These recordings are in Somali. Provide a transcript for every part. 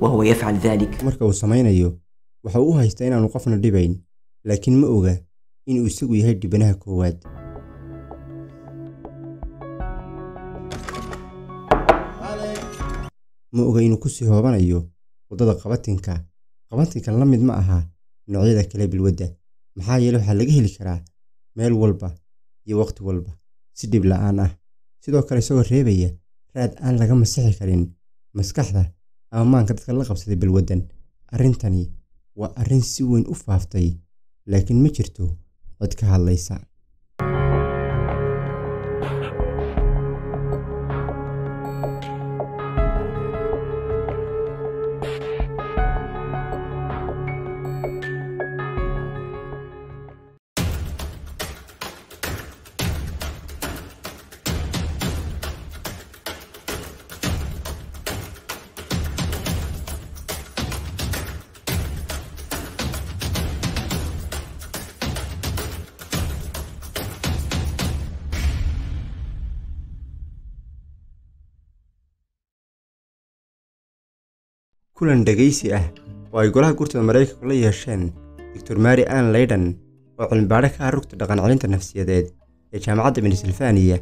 wahuwa yafcal dalik marka uu samaynayo waxa uu u haystaa inaanu qofna dhibayn laakiin ma oga inuu isagu yahay dhibanaha koowaad. Ma oga inuu ku sii hoobanayo waddada qabatinka. Qabatinkan la mid ma aha noocyada kale bilwadda. Maxaa yeele waxaa laga heli karaa meel walba iyo wakhti walba si dhib la'aan ah. Sidoo kale isagoo reebaya raad aan laga masixi karin maskaxda ama maanka dadka la qabsaday balwaddan arrintani waa arrin si weyn u faaftay laakiin ma jirto cod ka hadlaysa kulan dhegaysi ah. Oo ay golaha gurtada maraykanku la yeesheen doctor mary ann layden oo cilmibaadho ka ah rugta dhaqancelinta nafsiyadeed ee jaamacadda pennsylvania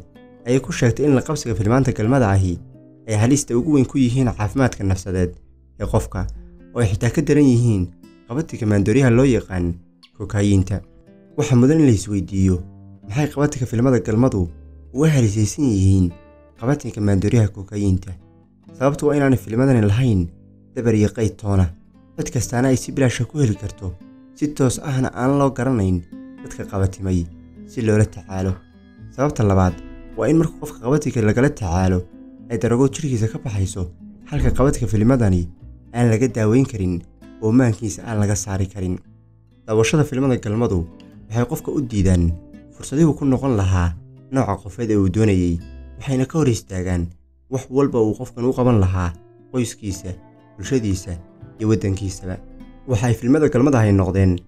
ayay ku sheegtay in la qabsiga filmaanta galmada ahi ay halista ugu weyn ku yihiin caafimaadka nafsadeed ee qofka oo ay xitaa ka daran yihiin qabatinka maandooriyaha loo yaqaan kokaayiinta. Waxaa mudan in la isweydiiyo maxay qabatinka filmada galmadu uga halisaysan yihiin qabatinka maandooriyaha kokaayiinta? Sababtu waa inaanay filmadani lahayn dabar iyo toona cid kastaana ay si bilaasha ku heli karto si toos ahna aan loo garanayn dadka qabatimay si loola tacaalo. Sababta labaad waa in marka qofka qabatinka lagala tacaalo ay darogo jidhkiisa ka baxayso halka qabatinka filmadani aan laga daaweyn karin oo maankiisa aan laga saari karin. Daawashada filmada galmadu waxay qofka u diidaan fursadihuu ku noqon lahaa nooca qofeed ee uu doonayey waxayna ka hor istaagaan wax walba uu qofkan u qaban lahaa qoyskiisa bulshadiisa iyo waddankiisaba waxa ay filmada galmadahay noqdeen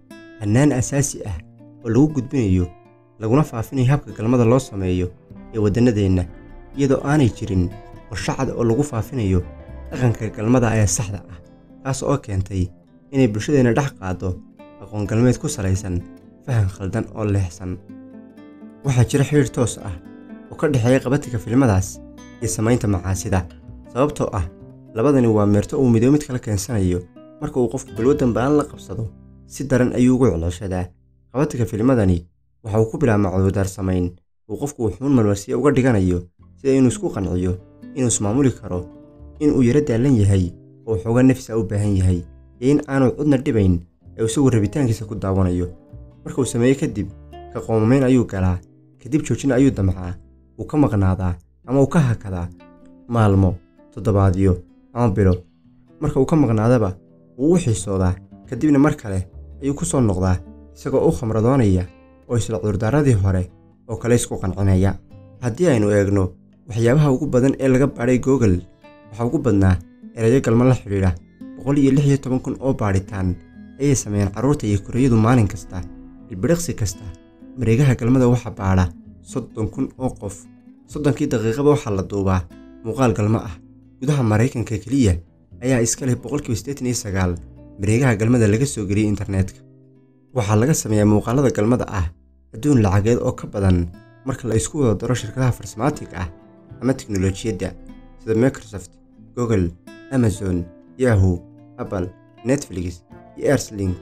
hannaan asaasi ah oo lagu gudbinayo laguna faafinayo habka galmada loo sameeyo ee waddannadeenna iyadoo aanay jirin qorshacad oo lagu faafinayo dhaqanka galmada ee saxda ah taas oo keentay inay bulshadeenna dhex qaaddo aqoon galmeed ku salaysan faham khaldan oo leexsan. Waxaa jira xidhiir toos ah oo ka dhexeeya qabatinka filmadaas iyo samaynta macaasida sababtoo ah labadani waa meerto uu midoo mid kala keensanayo. Marka uu qofku balwaddan ba'an la qabsado si daran ayuu ugu celceshadaa qabatinka filmadani waxa uu ku bilaabmaa cudurdaar samayn. Uu qofku wuxuun marmarsiya uga dhiganayo sida inuu isku qanciyo inuu ismaamuli karo inuu yaro daallan yahay oo xooga nafisa u baahan yahay iyo in aanu cudna dhibayn ee isagu rabitaankiisa ku daawanayo. Marka uu sameeye kadib ka qoomamayn ayuu galaa kadib joojin ayuu damcaa wuu ka maqnaadaa ama uu ka hakadaa maalmo toddobaadyo ama bilo marka uu ka maqnaadaba wuu u xiisoodaa. Kadibna mar kale ayuu ku soo noqdaa isagoo u khamradoonaya oo isla cudurdaaradii hore oo kale isku qancinaya. Haddii aynu eegno waxyaabaha ugu badan ee laga baadhay google waxaa ugu badnaa erayo galmo la xidhiidha. Boqol iyo lix iyo toban kun oo baadhitaan ayay sameeyeen carruurta iyo korayadu maalin kasta ilbidhiqsi kasta. Mareegaha galmada waxaa baadha soddon kun oo qof. Soddonkii daqiiqaba waxaa la duubaa. Muuqaal galmo ah gudaha maraykanka keliya ayaa iska leh boqolkiiba siddeetan iyo sagaal mareegaha galmada laga soo geliyey internetka. Waxaa laga sameeyaa muuqaalada galmada ah adduun lacageed oo ka badan marka la isku wada daro shirkadaha farsmaatig ah ama teknolojiyadda sida microsoft google amazon yahu apple netflix iyo erslink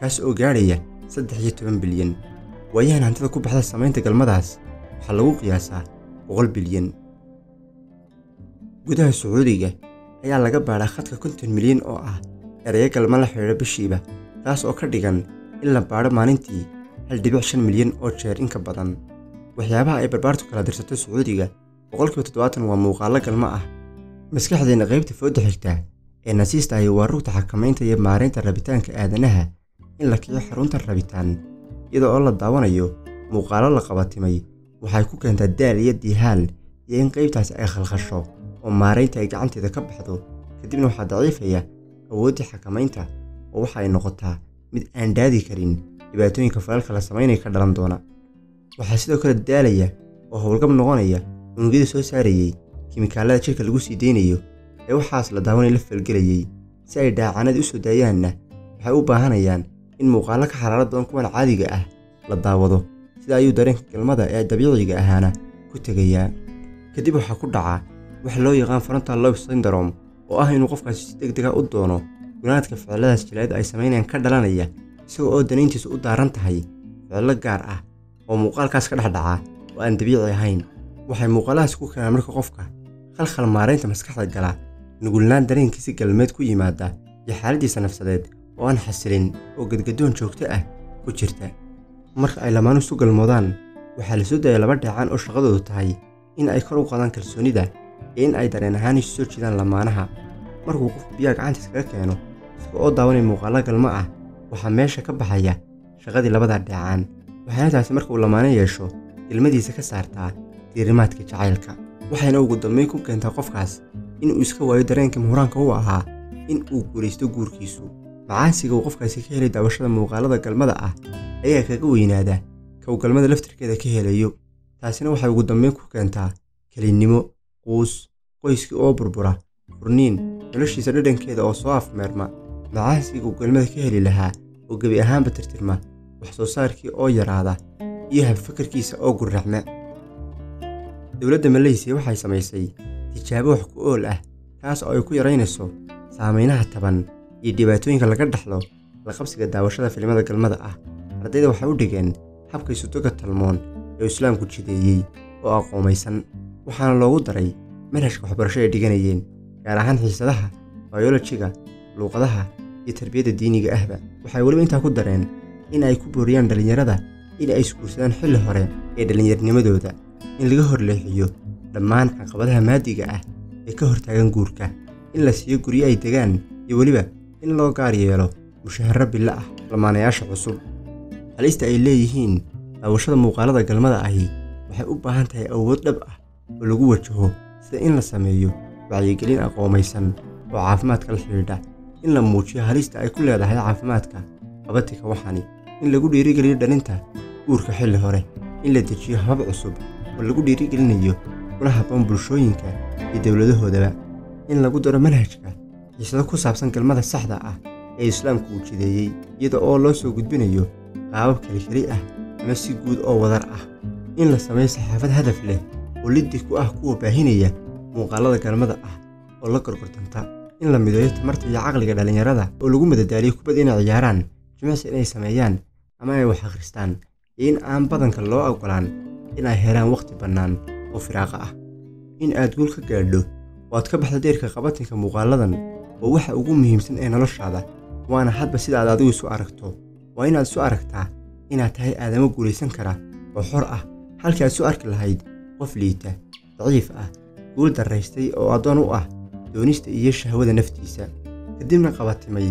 kaas oo gaadhaya saddex iyo toban bilyan. Waayahan hantida ku baxda samaynta galmadaas waxaa lagu qiyaasaa boqol bilyan gudaha sacuudiga ayaa laga baadhaa khadka konton milyan oo ah erayo galma la xidhiidha bishiiba taas oo ka dhigan in la baadho maalintii hal dhibic shan milyan oo jeer in ka badan. Waxyaabaha ay barbaartu kala dirsato sacuudiga boqolkiiba toddobaatan waa muuqaallo galmo ah. Maskaxdeenna qaybta fooda xigta ee nasiistahay waa rugta xakamaynta iyo maaraynta rabitaanka aadanaha in la kiciyo xarunta rabitaan iyada oo la daawanayo muuqaallo la qabatimay. Waxay ku keentaa daal iyo diihaal iyo in qaybtaasi ay khalkhasho oo maaraynta ay gacanteeda ka baxdo kadibna waxaa daciifaya awooddii xakamaynta oo waxa ay noqotaa mid aan daadi karin dhibaatooyinka falalka la samaynaya ka dhalan doona. Waxaa sidoo kale daalaya oo howlgab noqonaya unugyada soo saarayey kimikaalada jidhka lagu sii deynayo ee waxaas la daawanay la falgelayey si ay dhaacanadii u soo daayaanna waxay u baahanayaan in muuqaallo ka xaraarad badan kuwan caadiga ah la daawado sida ayuu dareenka galmada ee dabiiciga ahaana ku tegayaa. Kadib waxaa ku dhaca waxa loo yaqaan frontal lobe syndrome oo ah inuu qofkaasi si deg dega u doono gunaadka ficiladaas jileed ay samaynayaan ka dhalanaya isagoo oo danayntiisu u daaran tahay ficillo gaar ah oo muuqaalkaas ka dhex dhaca oo aan dabiici ahayn. Waxay muuqaalahaas ku keenaan marka qofka khalkhal maaraynta maskaxda gala nugulnaan dareenkiisi galmeed ku yimaada iyo xaaladdiisa nafsadeed oo aan xasilin oo gadgadoon joogto ah ku jirta. Marka ay lamaanu isu galmoodaan waxaa la soo daaya laba dheecaan oo shaqadoodu tahay in ay kor u qaadaan kalsoonida iyo in ay dareen ahaan isu soo jiidaan lamaanaha. Markuu qofku biyaha gacantiis kaga keeno isaga oo daawanay muuqaallo galmo ah waxaa meesha ka baxaya shaqadii labada dheecaan. Waxaana taasi markuu lamaano yeesho ilmadiisa ka saartaa diirimaadka jacaylka. Waxayna ugu dambayn ku keentaa qofkaas inuu iska waayo dareenkii muhuraanka u ahaa in uu guulaysto guurkiisu. Macaasiga uu qofkaasi ka helay daawashada muuqaalada galmada ah ayaa kaga weynaada ka uu laftirkeeda ka helayo. Taasina waxay ugu dambayn ku keentaa kelinnimo quus qoyskii oo burbura furniin noloshiisa dhadhankeeda oo soo afmeerma macaasiga uu galmada ka heli lahaa oo gebi ahaanba tirtirma wax soo saarkii oo yaraada iyo habfakarkiisa oo gurracma dowladda maleysiya waxay samaysay tijaabo wax ku ool ah taas oo ay ku yaraynayso saamaynaha taban iyo dhibaatooyinka laga dhaxlo la qabsiga daawashada filimada galmada ah. Ardayda waxay u dhigeen habka isutoga talmoon ee islaamku jideeyey oo aqoomaysan waxaana loogu daray manhajka waxbarasho ay dhiganayeen gaar ahaan xiisadaha bayolojiga luuqadaha iyo tarbiyadda diiniga ahba. Waxay weliba intaa ku dareen in ay ku booriyaan dhallinyarada in ay isguursadaan xilli hore ee dhallinyarnimadooda in laga horleexiyo dhammaan caqabadaha maadiga ah ee ka hortaagan guurka in la siiyo guryo ay degaan iyo weliba in loo gaar yeelo mushaharro billo ah lamaanayaasha cusub. Halista ay leeyihiin daawashada muuqaalada galmada ahi waxay u baahan tahay awood dhab ah oo lagu wajaho sida in la sameeyo wacyigelin aqoomaysan oo caafimaadka la xidhiidha in la muujiyo halista ay ku leedahay caafimaadka qabatika waxani in lagu dhiirigeliyo dhalinta guurka xilli hore in la dejiyo habab cusub oo lagu dhiirigelinayo kula habboon bulshooyinka iyo dowladahoodaba in lagu daro manhajka xiisado ku saabsan galmada saxda ah ee islaamku uu jideeyey iyada oo loo soo gudbinayo qaabab keli-keli ah ama si guud oo wadar ah in la sameeyo saxaafad hadaf leh oo liddi ku ah kuwa baahinaya muuqaalada galmada ah oo la gorgortanta in la mideeyo tamarta iyo caqliga dhallinyarada oo lagu madadaaliyo kubad inay ciyaaraan jimicsi inay sameeyaan ama ay wax akhristaan iyo in aan badanka loo oggolaan inay helaan wakhti bannaan oo firaaqa ah. In aad guul ka gaadho oo aad ka baxda deerka qabatinka muuqaaladan oo waxa ugu muhiimsan ee noloshaada waana hadba sida aad adigu isu aragto. Waa inaad isu aragtaa inaad tahay aadamo guulaysan kara oo xor ah halkii aad isu arki lahayd qof liita daciif ah guul darraystay oo addoon u ah doonista iyo shahwada naftiisa. Kadibna qabatimay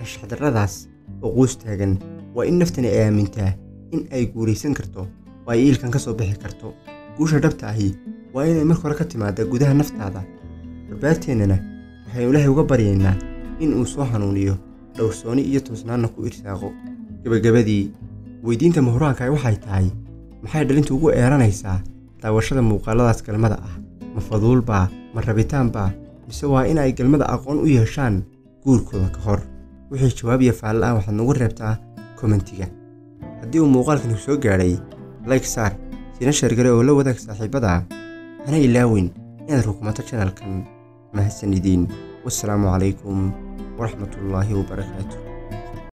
anshaxdarradaas oo quus taagan. Waa in naftani ay aamintaa in ay guulaysan karto oo ay iilkan ka soo bixi karto. Guusha dhabta ahi waa inay marka hore ka timaada gudaha naftaada. Barbaarteennana waxaynu ilaahay uga baryaynaa in uu soo hanuuniyo dhowrsooni iyo toosnaanna ku irsaaqo. Gebagabadii weydiinta muhuraankaay waxay tahay maxay dhalintu ugu eeranaysaa daawashada muuqaaladaas galmada ah ma faduulbaa ma rabitaanbaa mise waa in ay galmada aqoon u yeeshaan guurkooda ka hor? Wixii jawaab iyo faalla ah waxaad nagu reebtaa kommentiga haddii uu muuqaalkani soo gaadhay layg saar siina sheergare oo la wadaag saaxiibada hana ilaawin inaad rukumato janalkan mahadsan idiin wassalaamu calaykum waraxmatullaahi wabarakaatu